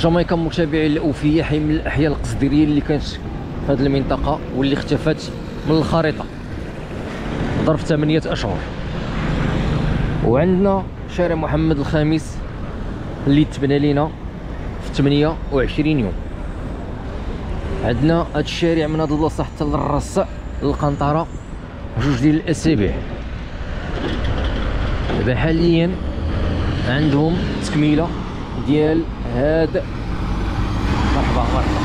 جامايكا متابعين الاوفياء حي من الأحياء القصديرية اللي كانت في هذه المنطقة واللي اختفت من الخريطة. ظرف 8 أشهر. وعندنا شارع محمد الخامس اللي تبنى لينا في 28 يوم. عندنا هذا الشارع من هذه البلاصة حتى للرصع للقنطرة جوج ديال الأسابيع. دابا حاليا عندهم تكميله ديال هاد. مرحبا مرحبا.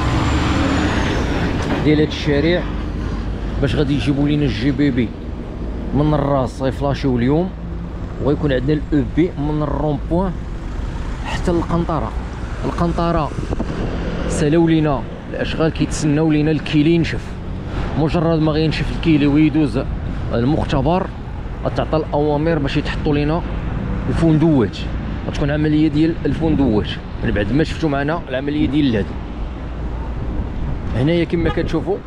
ديال هاد الشارع باش غادي يجيبوا لينا الجي بي بي من الراس غيفلاشيو اليوم وغيكون عندنا الاو بي من الرون بوين حتى القنطرة. القنطرة سالاو لينا الأشغال كيتسناو لينا الكيلي ينشف. مجرد ما غينشف الكيلي ويدوز المختبر غتعطى الأوامر باش يتحطوا لينا الفندوات. غتكون عملية ديال الفندوات من بعد ما شفتوا معنا العملية ديال اللاد هنايا كما كتشوفوا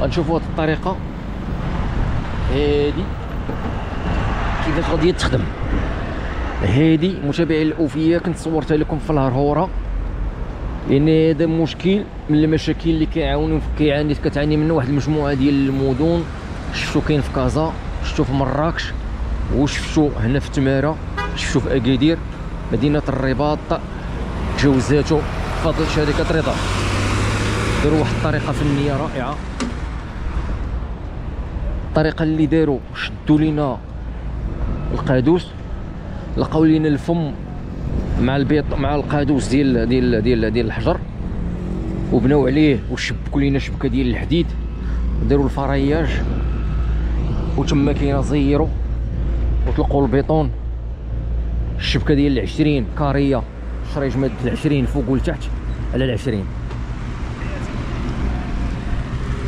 غنشوفوا هذه الطريقة. هادي. كيفاش غادي تخدم. هادي متابعين الاوفياء كنت صورتها لكم في الهرهوره لأن هذا مشكل من المشاكل اللي كيعاونوا كيعاني كتعاني منه واحد المجموعة ديال المدن. شفتو كاين في كازا شفتو في مراكش. وشفتو هنا في تمارة؟ شفتو في اكادير مدينة الرباط. تجاوزاتو بفضل شركة رضا. داروا واحد الطريقة فنية رائعة. الطريقة اللي داروا شدوا لينا. القادوس. لقاو لينا الفم مع البيض مع القادوس ديال ديال ديال ديال الحجر. وبناو عليه وشبكوا لينا شبكة ديال الحديد. وداروا الفرياج. وتما كاينة زيرو. وطلقوا البيطون. الشبكة ديال العشرين كارية شريج ماده العشرين فوق ولتحت على العشرين.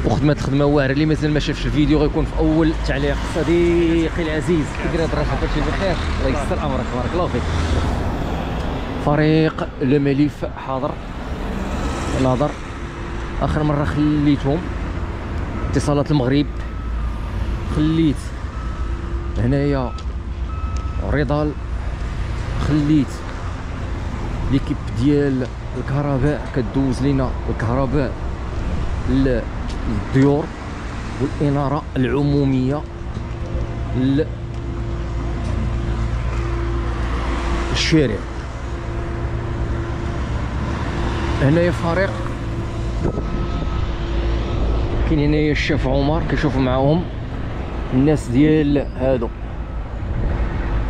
وخدمات الخدمة واعرة اللي مازال ما شافش الفيديو غيكون في أول تعليق. صديقي العزيز كيف داير راه شي بخير. الله يستر أمرك بارك الله فيك. فريق الملف حاضر. ناظر. آخر مرة خليتهم. اتصالات المغرب. خليت هنايا رضال خليت ليكيب ديال الكهرباء كدوز لينا الكهرباء للديور والإنارة العمومية للشارع هنايا فريق كاين هنايا الشيف عمر كيشوف معاهم الناس ديال هادو.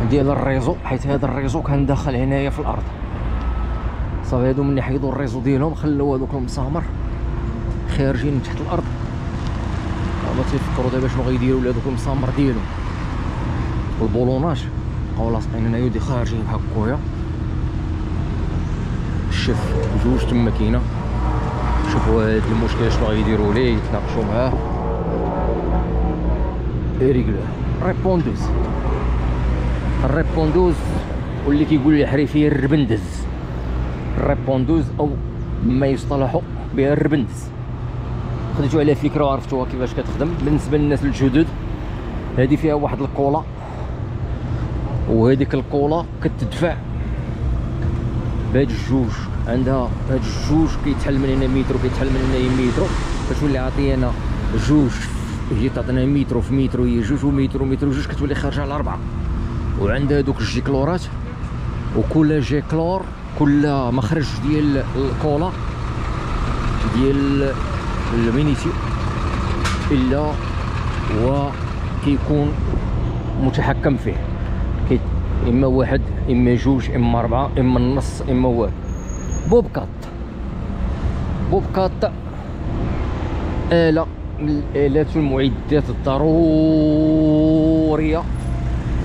ديال ال réseau حيت هذا ال réseau كان داخل هنايا في الأرض. صافي هادو ملي حيدوا ال réseau ديالهم خلوا هذوك المسامر خارجين من تحت الأرض. ما تيفكروا دابا شنو غيديروا لهذوك المسامر ديالهم. البولوناج بقاو لاصقين هنايا ودي خارجين بحال الشف جوج تما كاينة. شوفوا هاد المشكل شنو غيديروا ليه يتناقشوا معاه. ريغولار ريبوندوز الريبوندوز واللي كيقول الحريفيه الربندز ال répandeuse أو ما يصطلح بها الربندز خديتو على فكرة وعرفتوها كيفاش كتخدم. بالنسبة للناس الجدد هذه فيها واحد الكولا وهذيك الكولا كتدفع بهاد الجوج. عندها هاد الجوج كيتحل من هنا متر وكيتحل من هنا متر كتولي عطينا جوج هي تعطينا متر في متر هي جوج ومتر ومتر وجوج كتولي خارجة على أربعة. وعندها دوك ال gicleurات وكل gicleur كل مخرج ديال الكولا ديال المينيتي إلا هو كيكون متحكم فيه. كي إما واحد إما جوج إما أربعة إما النص إما واحد. Bobcat Bobcat آلة من الآلات والمعدات الضرورية.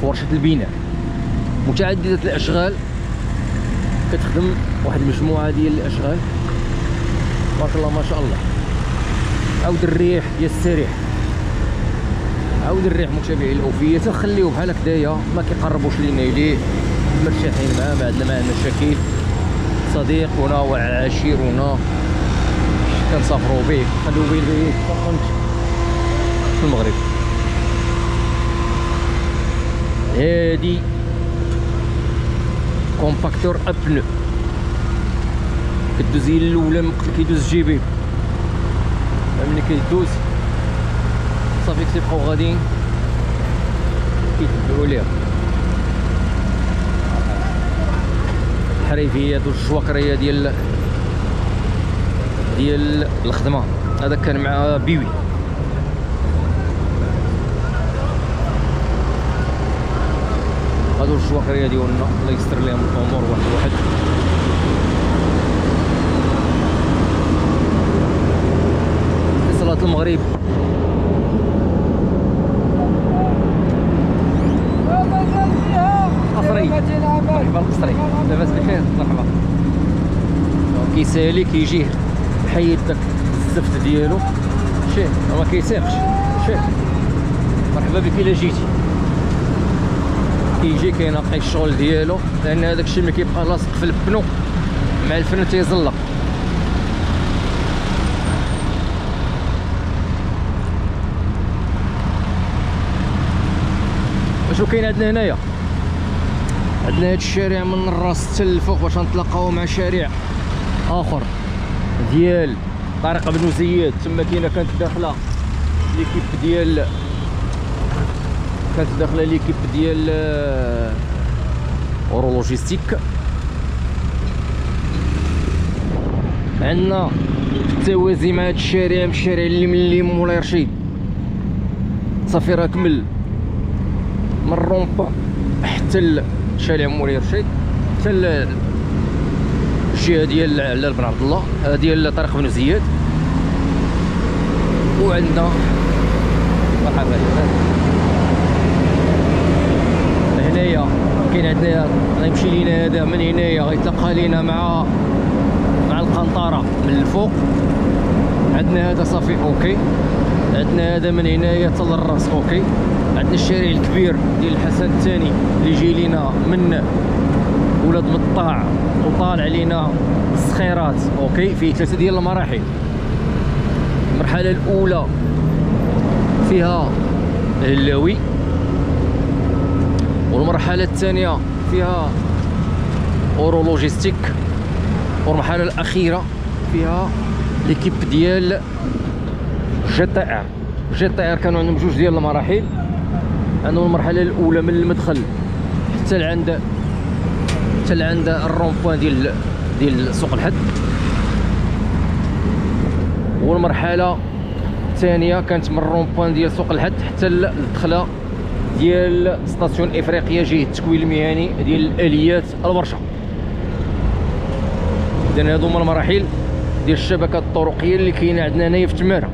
ورشة البناء متعددة الأشغال. كتخدم واحد المجموعه ديال الأشغال. تبارك الله ما شاء الله. عاود الريح ديال السريح عاود الريح متابعي الأوفية. تنخليو بحال هكذايا ما كيقربوش لينا اليه مرتاحين معاه ما عندنا معاه مشاكل. صديقنا وعشيرنا كنسافروا به. خلو به في المغرب. هادي. كومباكتور ابنو كدوز هي الاولى كيدوز جيبي. ملي كيدوز. صافي كتبقاو غاديين. كيتبعوا ليها الحريفيات والجواكريه ديال ديال الخدمة. هذا كان مع بيوي. هادو الجواكريه ديالنا الله يستر لهم الأمور واحد واحد. في صلاة المغرب. مرحبا القصري لاباس بخير مرحبا كيسالي كيجيه حيد داك الزفت ديالو. شيه ما كيسيقش. شيه مرحبا بك إلا جيتي. كيجي كينقي الشغل ديالو. لأن هذاك الشيء ما كيبقى لاصق في البنو مع الفن تيزلق. اشنو كاين عندنا هنايا؟ عندنا هاد الشارع من الراس حتى الفوق باش نتلاقاو مع شارع آخر ديال طريق بن زياد. تما كاينة كانت داخله l'équipe ديال كانت داخله l'équipe ديال آه، أورولوجيستيك. عندنا التوازي مع هاد الشارع الشارع اللي من اللي مولاي رشيد. صافي راه كمل. من الرومبا حتى شارع مولاي رشيد حتى ال- الجهة ديال علال بن عبد الله آه، ديال طريق بن زياد. وعندنا مرحبا هنايا كاين عندنا غيمشي لينا هذا من هنايا غيتلقى لينا مع مع القنطرة من الفوق. عندنا هذا صافي OK. عندنا هذا من هنايا حتى للراس OK. عندنا الشارع الكبير ديال الحسن الثاني اللي يجي لينا من ولاد مطاع وطالع علينا الصخيرات OK. فيه ثلاثة ديال المراحل. المرحلة الأولى فيها الهلاوي. والمرحلة الثانية فيها اورولوجيستيك والمرحلة الأخيرة فيها l'équipe ديال جي تي إر. جي تي إر كانوا عندهم جوج ديال المراحل. عندهم المرحلة الأولى من المدخل حتى لعند حتى لعند ال rond-point ديال ديال سوق الحد. والمرحلة الثانية كانت من ال rond-point ديال سوق الحد حتى الدخلة ديال station افريقيا جهة التكوين المهني ديال الاليات الورشة. اذا هادو هما المراحل ديال الشبكة الطرقية اللي كاينة عندنا هنايا في تمارة.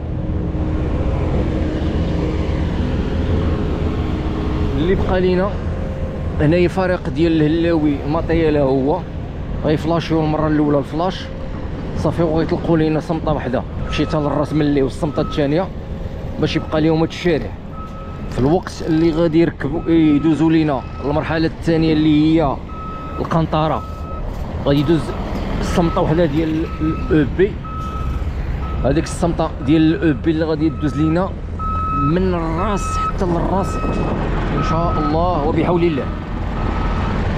اللي بقى لينا هنايا فريق ديال الهلاوي ماتيالا هو. غيفلاشيو المرة الأولى الفلاش. صافي وغيطلقوا لينا صمتة وحدة. شي حتى للراس ملي والصمته الثانية باش يبقى لهم هاد الشارع. في الوقت اللي غادي يركبوا يدوزوا لينا. المرحلة الثانية اللي هي القنطرة. غادي يدوز الصمتة وحدة ديال الاو بي هذيك الصمتة ديال الاو بي اللي غادي تدوز لينا من الراس حتى للراس. إن شاء الله وبحول الله.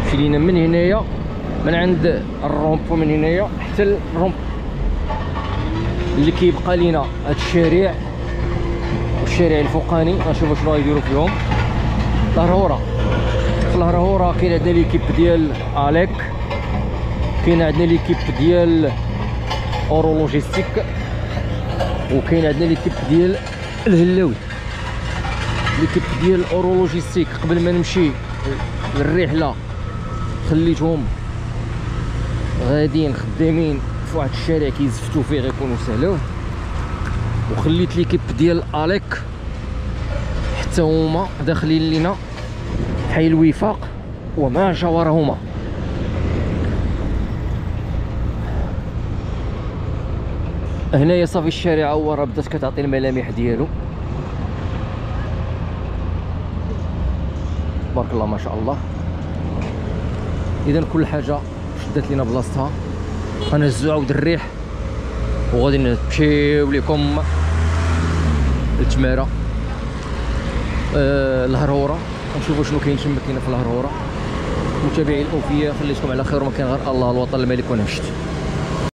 مشي لينا من هنايا من عند الرومبو من هنايا حتى الرومب اللي كيبقى لينا. هاد الشارع والشارع الفوقاني. غنشوفوا شنو غيديروا فيهم. الهرهوره في الهرهوره كاين عندنا l'équipe ديال اليك كاين عندنا l'équipe ديال اورولوجيستيك وكاين عندنا l'équipe ديال الهلاوي. l'équipe ديال الاورولوجيستيك قبل ما نمشي للرحلة خليتهم غاديين خدامين في واحد الشارع كيزفتوا فيه غيكونوا سهلوه وخليت ليكيب ديال أليك حتى هما داخلين لينا حي الوفاق وما جاورهما. هنايا صافي الشارع هو راه بدات كتعطي الملامح ديالو. تبارك الله ما شاء الله. اذا كل حاجة شدات لينا بلاصتها. غنهزو عاود الريح وغادي نمشيو لكم التمارة. آه الهرهورة. نشوفوا شنو كاين تما كاين في الهرهورة. متابعي الأوفياء خليتكم على خير وما كان غير الله الوطن الملك ونمشت